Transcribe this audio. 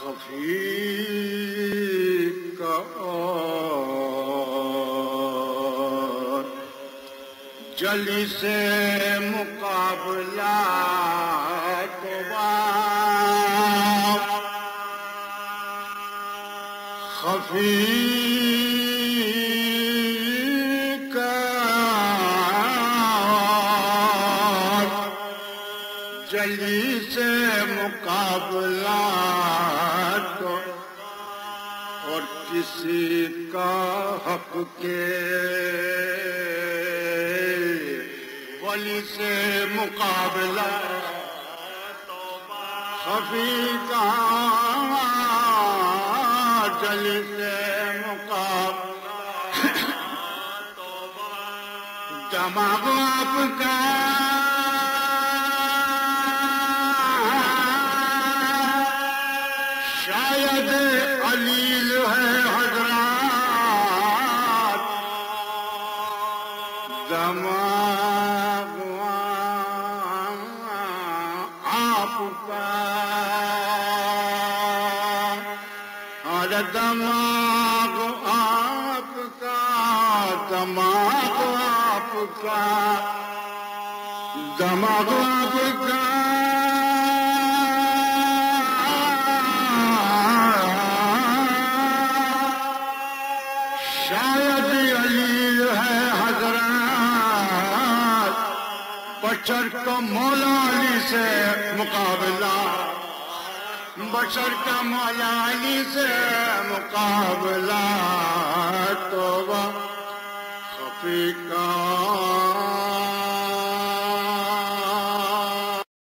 خفی کا جلی سے جلی سے مقابلہ تو اور کسی کا حق کے ولی سے مقابلہ خفی کا جلی سے مقابلہ دماغ آپ کا شاید علیل ہے حضرات دماغ آپ کا اور دماغ آپ کا دماغ آپ شاید علی ہے حضرات، بشر کا مولا علی سے مقابلہ۔ بشر کا مولا علی سے مقابلہ، توبہ خفی کا